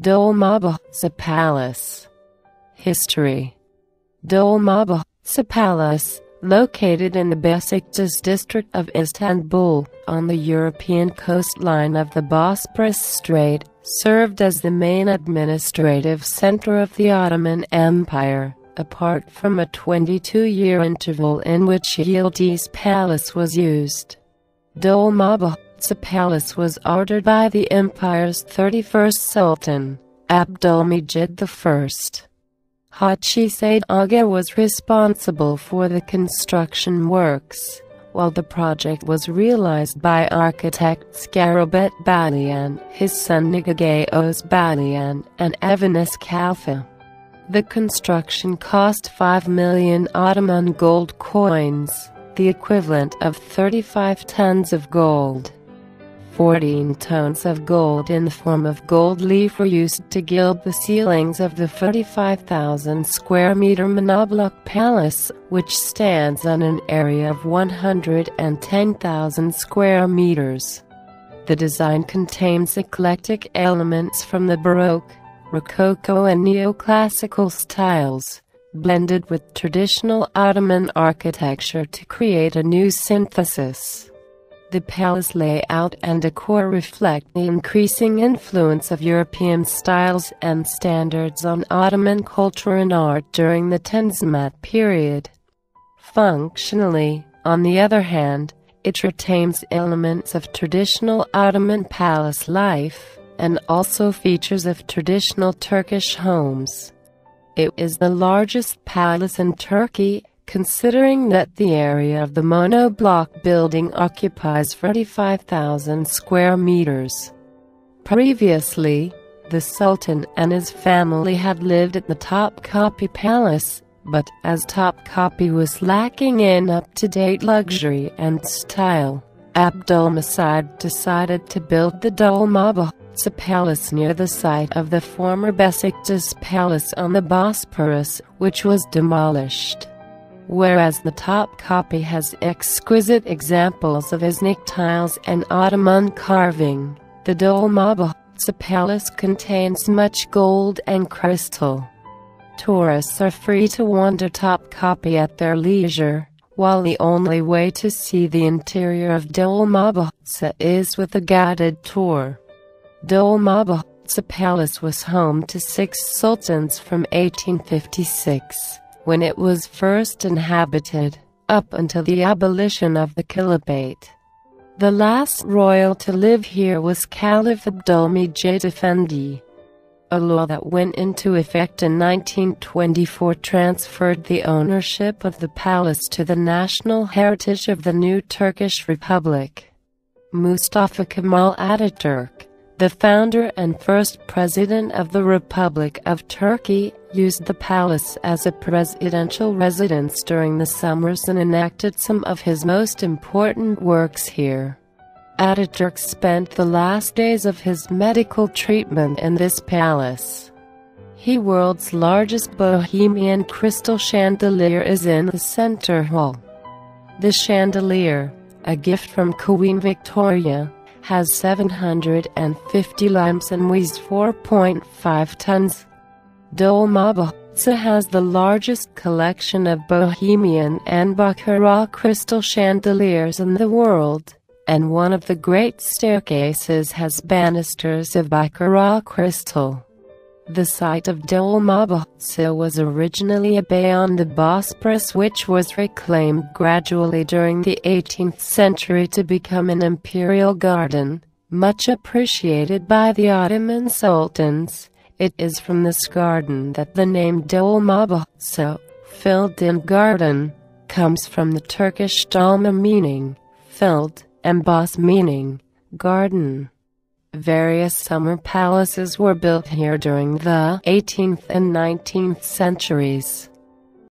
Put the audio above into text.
Dolmabahce Palace History Dolmabahce Palace, located in the Besiktas district of Istanbul, on the European coastline of the Bosporus Strait, served as the main administrative center of the Ottoman Empire, apart from a 22-year interval in which Yildiz Palace was used. Dolmabahce Palace was ordered by the empire's 31st Sultan, Abdulmejid I. Hachi Said Aga was responsible for the construction works, while the project was realized by architects Garabet Balian, his son Nigagayos Balian, and Evanis Kalfa. The construction cost 5 million Ottoman gold coins, the equivalent of 35 tons of gold. 14 tons of gold in the form of gold leaf were used to gild the ceilings of the 35,000 square meter Monoblok Palace, which stands on an area of 110,000 square meters. The design contains eclectic elements from the Baroque, Rococo and Neoclassical styles, blended with traditional Ottoman architecture to create a new synthesis. The palace layout and decor reflect the increasing influence of European styles and standards on Ottoman culture and art during the Tanzimat period. Functionally, on the other hand, it retains elements of traditional Ottoman palace life, and also features of traditional Turkish homes. It is the largest palace in Turkey considering that the area of the monoblock building occupies 45,000 square meters. Previously, the Sultan and his family had lived at the Topkapi Palace, but as Topkapi was lacking in up-to-date luxury and style, Abdulmecid decided to build the Dolmabahce Palace near the site of the former Besiktas Palace on the Bosporus, which was demolished whereas the Topkapi has exquisite examples of Iznik tiles and Ottoman carving. The Dolmabahce Palace contains much gold and crystal. Tourists are free to wander Topkapi at their leisure, while the only way to see the interior of Dolmabahce is with a guided tour. Dolmabahce Palace was home to six sultans from 1856 when it was first inhabited, up until the abolition of the Caliphate. The last royal to live here was Caliph Abdulmejid Effendi. A law that went into effect in 1924 transferred the ownership of the palace to the national heritage of the new Turkish Republic. Mustafa Kemal Ataturk, the founder and first president of the Republic of Turkey, used the palace as a presidential residence during the summers and enacted some of his most important works here. Ataturk spent the last days of his medical treatment in this palace. He world's largest Bohemian crystal chandelier is in the center hall. The chandelier, a gift from Queen Victoria, has 750 lamps and weighs 4.5 tons. Dolmabahce has the largest collection of Bohemian and Baccarat crystal chandeliers in the world, and one of the great staircases has banisters of Baccarat crystal. The site of Dolmabahce was originally a bay on the Bosporus which was reclaimed gradually during the 18th century to become an imperial garden, much appreciated by the Ottoman sultans. It is from this garden that the name Dolmabahce, filled in garden, comes from the Turkish dolma meaning filled and bas meaning garden. Various summer palaces were built here during the 18th and 19th centuries.